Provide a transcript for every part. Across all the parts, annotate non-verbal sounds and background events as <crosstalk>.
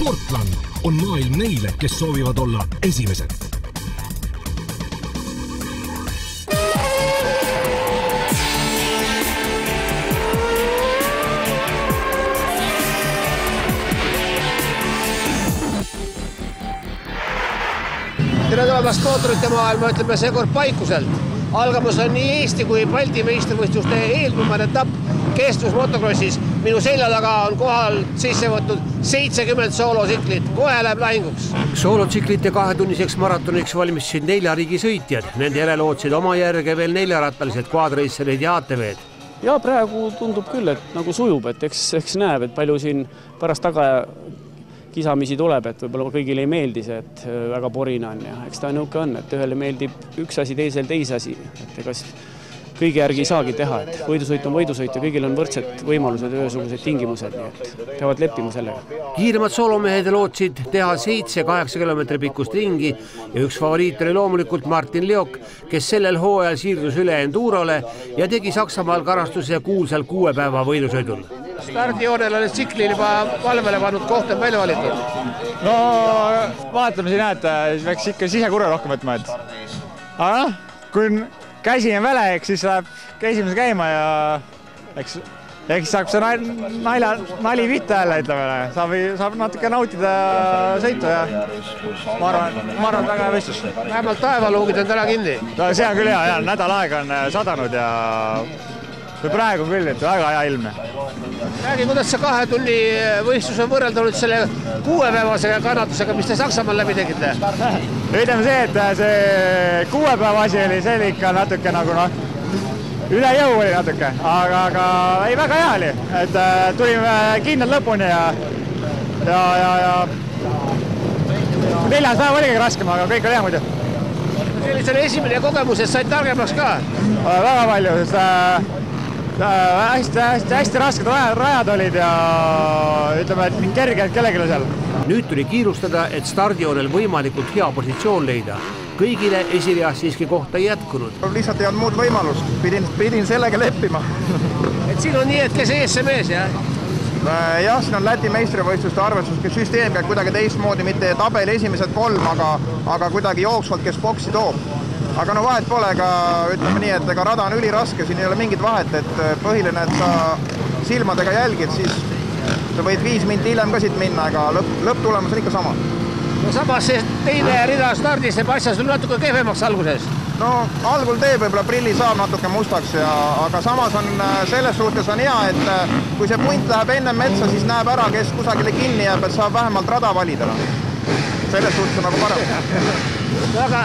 Sportland on maailm neile, kes soovivad olla esimesed tere tulemast mootorite maailma, ütleme seekord Paikuselt. algamas on nii Eesti kui Balti meistrivõistluste eelviimane etapp kestvus motokrossis. Minu selja taga on kohal sisse võtnud seitsekümmend soolotsiklit, kohe läheb lahinguks. soolotsiklite kahetunniseks maratoniks valmistusid nelja riigi sõitjad, nende järel ootasid oma järge veel neljarattalised quadreicerid ja ATV-d ja praegu tundub küll, et nagu sujub, et eks, eks näeb, et palju siin pärast taga kisamisi tuleb, et võib-olla kõigile ei meeldi see, et äh, väga porine on ja eks ta niisugune on, et ühele meeldib üks asi, teisele teise asi, et ega siis kõigi järgi ei saagi teha, et võidusõit on võidusõit ja kõigil on võrdsed võimalused ja ühesugused tingimused, nii et peavad leppima sellega. kiiremad soolomehed lootsid teha seitse-kaheksa kilomeetri pikkust ringi ja üks favoriit oli loomulikult Martin Leok, kes sellel hooajal siirdus üle Endurole ja tegi Saksamaal karastuse kuulsal kuue päeva võidusõidul stardijoonel on tsiklil juba valvele pannud koht on välja valitud. no vaatame siin, näed, siis peaks ikka sisekurve rohkem võtma, et aga noh, kui käsi on väle, eks siis läheb esimese käima ja eks, eks saab see nalja, nali pihta jälle, ütleme, saab, saab natuke nautida sõitu ja ma arvan, ma arvan, väga hea võistlus. vähemalt taevaluugid on täna kinni. no see on küll hea, hea, nädal aega on sadanud ja või praegu küll, et väga hea ilm. Räägi, kuidas see kahe tunni võistlus on võrreldatud selle kuuepäevase kannatusega, mis te Saksamaal läbi tegite? ütleme see, et see kuue päeva asi oli, see oli ikka natuke nagu noh, üle jõu oli natuke, aga, aga ei, väga hea oli, et äh, tulime kindlalt lõpuni ja, ja, ja, ja neljas päev oligi raskem, aga kõik oli hea muidu. see oli selle esimene kogemus, et said targemaks ka? väga palju, sest äh, hästi-hästi-hästi rasked rajad, rajad olid ja ütleme, et kerged kellelegi seal. nüüd tuli kiirustada, et stardijoonel võimalikult hea positsioon leida. kõigile esireas siiski kohta ei jätkunud. lihtsalt ei olnud muud võimalust, pidin, pidin sellega leppima et siin on nii, et kes ees, see mees, jah? jah, siin on Läti meistrivõistluste arvestussüsteem käib kuidagi teistmoodi, mitte tabeli esimesed kolm, aga, aga kuidagi jooksvalt, kes boksi toob aga no vahet pole, ega ütleme nii, et ega rada on üliraske, siin ei ole mingit vahet, et äh, põhiline, et sa silmadega jälgid, siis sa võid viis minti hiljem ka siit minna, aga lõpp, lõpptulemus on ikka sama. no samas see teine rida stardis teeb asja sul natuke kehvemaks alguses. no algul teeb, võib-olla prilli saab natuke mustaks ja, aga samas on äh, selles suhtes on hea, et äh, kui see punt läheb ennem metsa, siis näeb ära, kes kusagile kinni jääb, et saab vähemalt rada valida. selles suhtes on nagu parem. <laughs> aga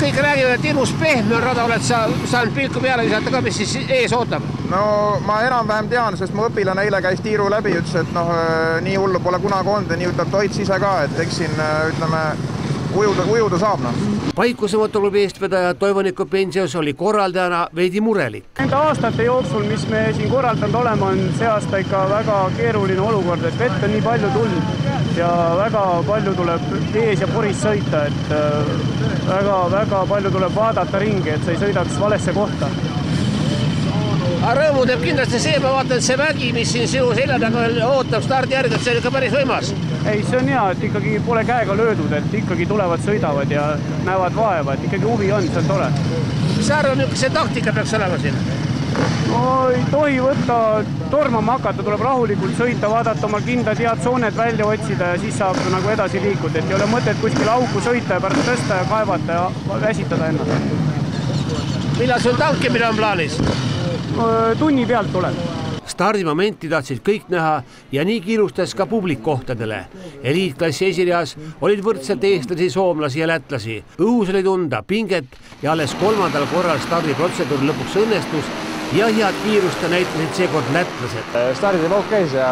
kõik räägivad, et ilmus pehme on rada, oled sa saanud pilku peale visata ka, mis siis ees ootab? no ma enam-vähem tean, sest mu õpilane eile käis tiiru läbi, ütles, et noh, nii hullu pole kunagi olnud ja nii ütleb Toits ise ka, et eks siin ütleme, ujuda, ujuda saab noh. Paikuse motoklubi eestvedaja Toivo Pensios oli korraldajana veidi murelik. Nende aastate jooksul, mis me siin korraldanud oleme, on see aasta ikka väga keeruline olukord, et vett on nii palju tulnud ja väga palju tuleb vees ja poris sõita, et väga-väga palju tuleb vaadata ringi, et sa ei sõidaks valesse kohta aga rõõmu teeb kindlasti see, ma vaatan, et see vägi, mis siin sinu selja taga ootab stardijärgi, et see on ikka päris võimas. Ei, see on hea, et ikkagi pole käega löödud, et ikkagi tulevad, sõidavad ja näevad vaeva, et ikkagi huvi on, see on tore. mis sa arvad, see taktika peaks olema siin? no ei tohi võtta, tormama hakata, tuleb rahulikult sõita, vaadata oma kindlad head sooned välja otsida ja siis saab nagu edasi liikuda, et ei ole mõtet kuskile auku sõita ja pärast tõsta ja kaevata ja väsitada ennast. millal sul tankimine on plaanis? tunni pealt tuleb stardimomenti tahtsid kõik näha ja nii kiirustas ka publik kohtadele. eliitklassi esireas olid võrdselt eestlasi, soomlasi ja lätlasi. õhus oli tunda pinget ja alles kolmandal korral stardiprotseduur lõpuks õnnestus ja head kiirust näitasid seekord lätlased. stardipauk käis ja,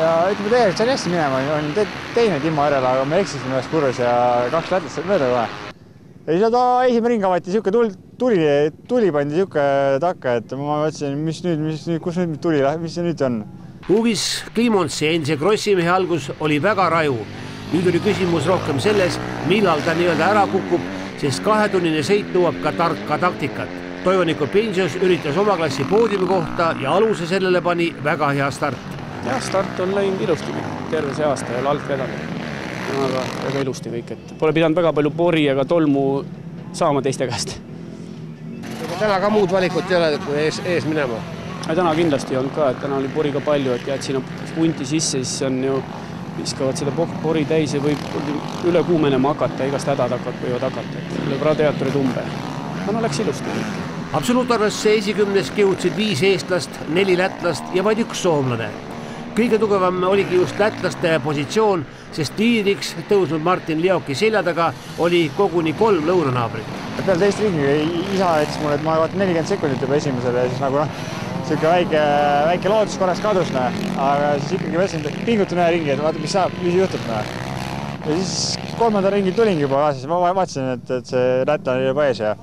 ja ütleme tegelikult sai hästi minema, on te, teine Timo järele, aga me eksisime ühes kurvis ja kaks lätlast said mööda kohe. Ja siis ta esimene ring avati, niisugune tuld tuli, tuli pandi niisugune takka, et ma mõtlesin, mis nüüd, mis nüüd, kus nüüd tuli läheb, mis see nüüd on? huvis Klimonsi endise krossimehe algus oli väga raju. nüüd oli küsimus rohkem selles, millal ta nii-öelda ära kukub, sest kahetunnine sõit nõuab ka tarka taktikat. Toivo Pensios üritas oma klassi poodiumi kohta ja aluse sellele pani väga hea start. jah, start on läinud ilusti terve see aasta ei ole alt vedanud. Väga, väga ilusti kõik, et pole pidanud väga palju pori ega tolmu saama teiste käest. täna ka muud valikut ei ole, kui ees, ees minema? täna kindlasti ei olnud ka, et täna oli pori ka palju, et jääd sinna punti sisse, siis on ju, viskavad seda pori täis ja võib üle kuumenema hakata, igast hädad hakkavad, võivad hakata, et lööb radiaatorid umbe. täna läks ilusti absoluutarvesse esikümneski jõudsid viis eestlast, neli lätlast ja vaid üks soomlane. Kõige tugevam oligi just lätlaste positsioon, sest liidriks tõusnud Martin Leoki selja taga oli koguni kolm lõunanaabrit. peale teist ringi isa ütles mulle, et ma vaatan nelikümmend sekundit juba esimesele ja siis nagu noh, niisugune väike, väike lootus korraks kadus, noh. aga siis ikkagi mõtlesin, et pingutan ühe ringi, et vaata, mis saab, mis juhtub, noh. ja siis kolmandal ringil tulingi juba, siis ma vaatasin, et, et see lätlane oli juba ees ja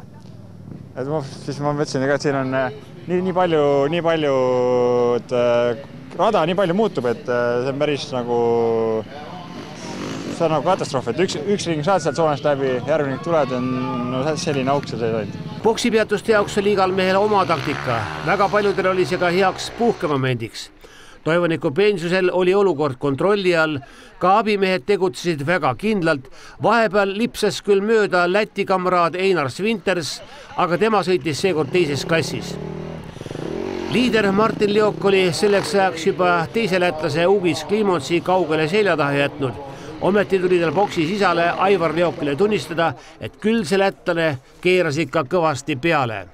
et ma, siis ma mõtlesin, ega siin on äh, nii, nii palju, nii palju, et äh, rada nii palju muutub, et äh, see on päris nagu, see on nagu katastroof, et üks, üks ring saad sealt Soomest läbi, järgmine ring tuled, on no selline auk seal sees ainult. poksipeatuste jaoks oli igal mehel oma taktika, väga paljudel oli see ka heaks puhkemomendiks Toivaniku pensusel oli olukord kontrolli all, ka abimehed tegutsesid väga kindlalt. vahepeal lipsas küll mööda Läti kamraad Einar Svinters, aga tema sõitis seekord teises klassis. Liider Martin Leok oli selleks ajaks juba teise lätlase Ugis Klimonsi kaugele selja taha jätnud. ometi tuli tal boksi sisale Aivar Leokile tunnistada, et küll see lätlane keeras ikka kõvasti peale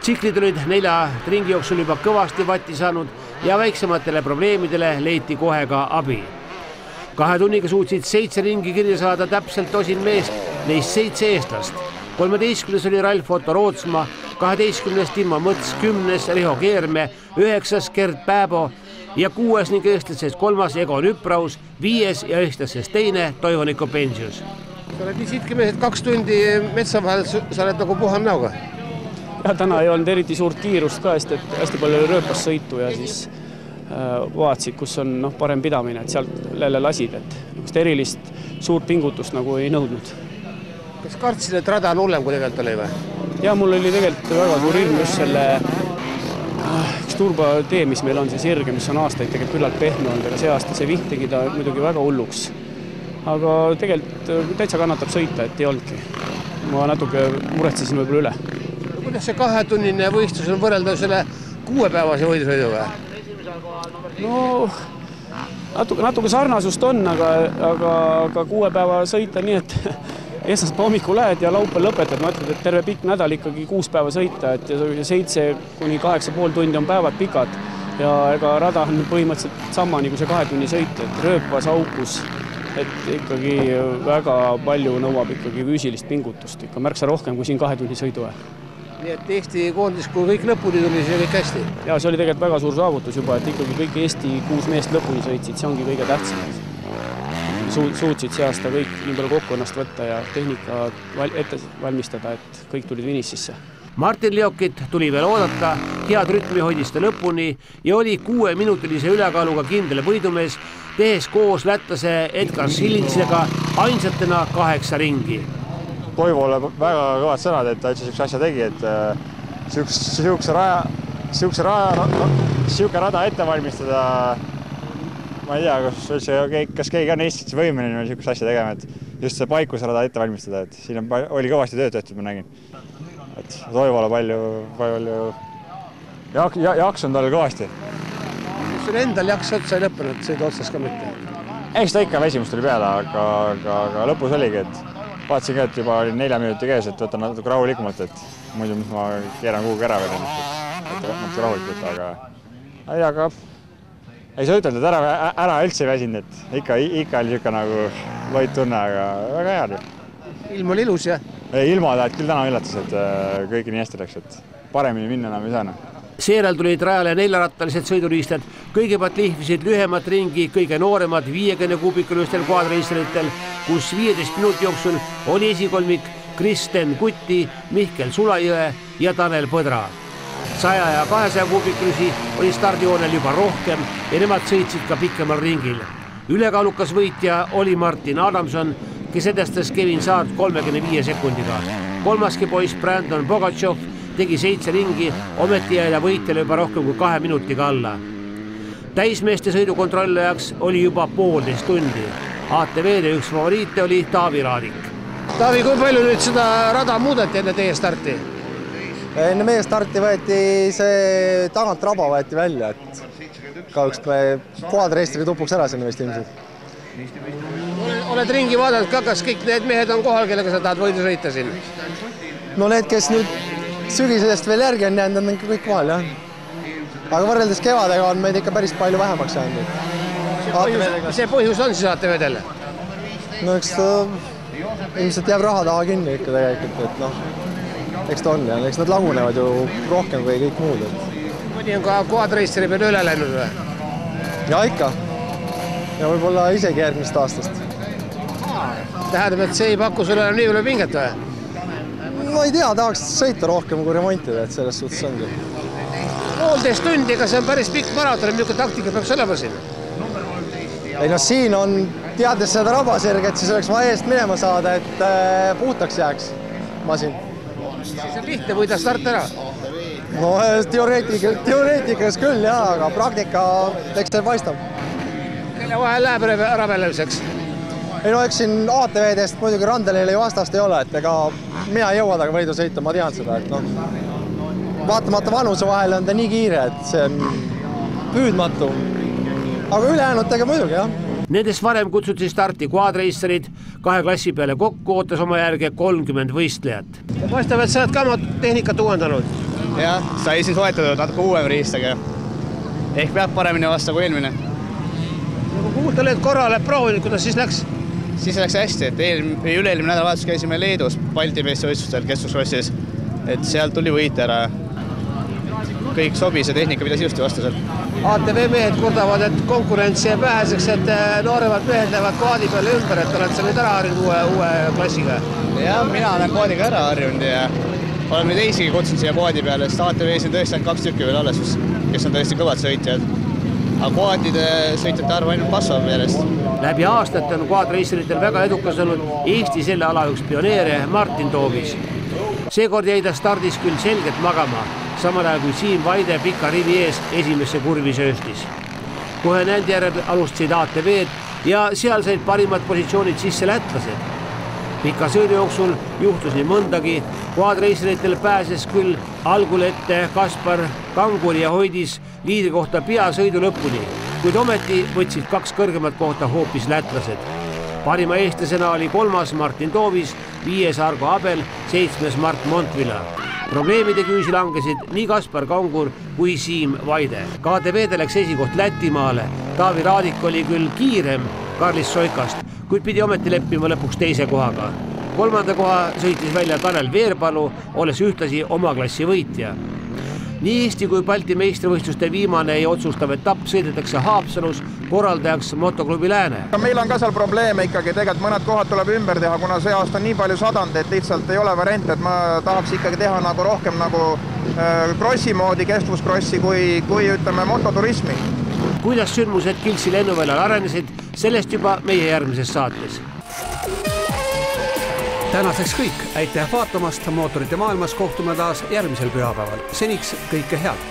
tsiklid olid nelja ringi jooksul juba kõvasti vatti saanud ja väiksematele probleemidele leiti kohe ka abi. kahe tunniga suutsid seitse ringi kirja saada täpselt tosin meest, neist seitse eestlast. kolmeteistkümnes oli Ralf Otto Rootsma, kaheteistkümnes Timo Mõts, kümnes Riho Keerme, üheksas Gerd Pääbo ja kuues ning eestlasest kolmas Egon Üpraus, viies ja eestlastest teine Toivo Nikopensius. sa oled nii sitke mees, et kaks tundi metsa vahel, sa oled nagu puhanud näoga ja täna ei olnud eriti suurt kiirust ka, sest et hästi palju oli rööpassõitu ja siis äh, vaatasid, kus on noh, parem pidamine, et sealt jälle lasid, et niisugust erilist suurt pingutust nagu ei nõudnud. kas kartsid, et rada on hullem, kui tegelikult oli või? Ja mul oli tegelikult väga suur hirm just selle äh, üks turbotee, mis meil on, see sirge, mis on aastaid tegelikult küllalt pehme olnud, aga see aasta see vihm tegi ta muidugi väga hulluks. aga tegelikult äh, täitsa kannatab sõita, et ei olnudki. ma natuke muretsesin võib-olla üle kuidas see kahetunnine võistlus on võrreldav selle kuuepäevase võidusõiduga? no natuke, natuke sarnasust on, aga, aga, aga kuue päeva sõita nii, et <laughs> esmaspäeva hommikul lähed ja laupäeval lõpetad, ma ütlen, et terve pikk nädal ikkagi kuus päeva sõita, et seitse kuni kaheksa pool tundi on päevad pikad ja ega rada on põhimõtteliselt sama nagu see kahe tunni sõit, et rööpas aukus, et ikkagi väga palju nõuab ikkagi füüsilist pingutust ikka märksa rohkem kui siin kahe tunni sõidu ajal nii et Eesti koondis, kui kõik lõpuni tuli, siis oli kõik hästi? ja see oli tegelikult väga suur saavutus juba, et ikkagi kõik Eesti kuus meest lõpuni sõitsid, see ongi kõige tähtsam. Su-, suutsid see aasta kõik palju kokku ennast võtta ja tehnika val-, ette valmistada, et kõik tulid finišisse. Martin Leokit tuli veel oodata, head rütmi hoidis ta lõpuni ja oli kuueminutilise ülekaaluga kindel võidumees, tehes koos lätlase Edgar Silitsiga ainsatena kaheksa ringi Toivole väga kõvad sõnad, et ta üldse niisuguse asja tegi, et niisuguse, äh, niisuguse raja, niisuguse raja, niisugune rada ette valmistada. Ma ei tea, kas üldse, kas keegi on Eestis võimeline niisugust asja tegema, et just see paikusrada ette valmistada, et siin on, oli kõvasti tööd tehtud, ma nägin. et Toivole palju, palju jak-, jaksu on tal kõvasti. sul endal jaks otsa ei lõppenud, sõidu otsas ka mitte? eks ta ikka väsimus tuli peale, aga, aga, aga lõpus oligi, et vaatasin ka, et juba oli nelja minuti käes, et võtan natuke rahulikumalt, et muidu ma keeran kuhugi ära veel ennast, et natuke rahulikult, aga ei, aga ei saa ütelda, et ära, ära üldse ei väsinud, et ikka, ikka oli niisugune nagu loid tunne, aga väga hea oli. ilm oli ilus, jah? ei, ilmataat küll täna üllatas, et äh, kõigil nii hästi läks, et paremini minna enam ei saanud seejärel tulid rajale neljarattalised sõiduriistad, kõigepealt lihvisid lühemat ringi kõige nooremad viiekümne kuubikulistel kvadriistaritel, kus viieteist minuti jooksul oli esikolmik Kristen Kuti, Mihkel Sulajõe ja Tanel Põdra. Saja ja kahesaja kuubikulisi oli stardijoonel juba rohkem ja nemad sõitsid ka pikemal ringil. ülekaalukas võitja oli Martin Adamson, kes edestas Kevin Saart kolmekümne viie sekundiga. kolmaski poiss Brandon Bogatšov tegi seitse ringi, ometi jäi ta võitjale juba rohkem kui kahe minutiga alla. täismeeste sõidukontrollijaks oli juba poolteist tundi. ATV-de üks favoriite oli Taavi Raadik. Taavi, kui palju nüüd seda rada muudeti enne teie starti? Enne meie starti võeti see tagantraba võeti välja, et kahjuks me quadreistrid upuks ära sinna vist ilmselt. oled ringi vaadanud ka, kas kõik need mehed on kohal, kellega sa tahad võidu sõita siin? no need, kes nüüd sügisest veel järgi on jäänud, on ikka kõik kohal jah. aga võrreldes kevadega on meid ikka päris palju vähemaks jäänud. mis see põhjus on siis ATV-del? no eks ta ilmselt jääb raha taha kinni ikka tegelikult, et noh, eks ta on ja eks nad lagunevad ju rohkem kui kõik muud, mõni on ka quadreisteri peale üle läinud või? ja ikka. ja võib-olla isegi järgmisest aastast. tähendab, et see ei paku sulle enam nii palju pinget või? ma ei tea, tahaks sõita rohkem kui remontida, et selles suhtes ongi. poolteist tundi, ega see on päris pikk maraton, niisugune taktika peaks olema siin. ei noh, siin on, teades seda rabasirget, siis oleks vaja eest minema saada, et äh, puhtaks jääks masin. Siis on lihtne võida start ära. no teoreetika, teoreetikas küll jaa, aga praktika, eks see paistab. kelle vahel läheb rabelemiseks? ei no eks siin ATV-dest muidugi Randelile ju vastast ei ole, et ega mina ei jõua temaga võidu sõita, ma tean seda, et noh, vaatamata vanuse vahele on ta nii kiire, et see on püüdmatu. aga ülejäänutega muidugi jah. Nendest varem kutsuti starti quadreisterid, kahe klassi peale kokku ootas oma järge kolmkümmend võistlejat. paistab, et sa oled ka oma tehnikat uuendanud. jah, sai siis soetatud natuke uuem riistaga. ehk peab paremini vastu kui eelmine. no kui kuulda oled korrale proovinud, kuidas siis läks? siis läks hästi, et eelmine või üle-eelmine nädalavahetus käisime Leedus Balti meistrivõistlustel kestvuskrossis, et sealt tuli võit ära. kõik sobis ja tehnika pidas ilusti vastu seal. ATV mehed kurdavad, et konkurents jääb väheseks, et äh, nooremad mehed lähevad kvaadi peale ümber, et oled sa nüüd ära harjunud uue, uue klassiga? jah, mina olen kvaadiga ära harjunud ja nüüd teisigi kutsunud siia kvaadi peale, sest ATV-s on tõesti ainult kaks tükki veel alles, kes on tõesti kõvad sõitjad aga kvaadide sõitjate arv ainult kasvab järjest. läbi aastate on kvaadreiseritel väga edukas olnud Eesti selle ala üks pioneere Martin Toovis. Seekord jäi ta stardis küll selgelt magama, samal ajal kui Siim Vaide pika rivi ees esimesse kurvi sööstis. kohe nende järel alustasid ATV-d ja seal said parimad positsioonid sisse lätlased pika sõidu jooksul juhtus nii mõndagi, kvaadreiseritel pääses küll algul ette Kaspar Kangur ja hoidis liidri kohta peasõidu lõpuni, kuid ometi võtsid kaks kõrgemat kohta hoopis lätlased. parima eestlasena oli kolmas Martin Toovis, viies Argo Abel, seitsmes Mart Montvilla. probleemide küüsi langesid nii Kaspar Kangur kui Siim Vaide. KTV-de läks esikoht Lätimaale, Taavi Raadik oli küll kiirem Karlis Soikast, kuid pidi ometi leppima lõpuks teise kohaga. kolmanda koha sõitis välja Tanel Veerpalu, olles ühtlasi oma klassi võitja nii Eesti kui Balti meistrivõistluste viimane ja otsustav etapp sõidetakse Haapsalus, korraldajaks motoklubi Lääne. meil on ka seal probleeme ikkagi, tegelikult mõned kohad tuleb ümber teha, kuna see aasta on nii palju sadanud, et lihtsalt ei ole variante, et ma tahaks ikkagi teha nagu rohkem nagu äh, krossi moodi kestvuskrossi kui, kui ütleme, mototurismi. kuidas sündmused Kilsi lennuväljal arenesid, sellest juba meie järgmises saates tänaseks kõik, aitäh vaatamast, mootorite maailmas kohtume taas järgmisel pühapäeval, seniks kõike head.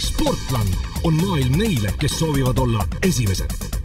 sportland on maailm neile, kes soovivad olla esimesed